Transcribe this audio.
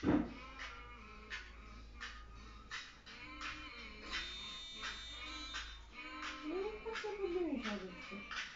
이렇게 분들이 잘했어.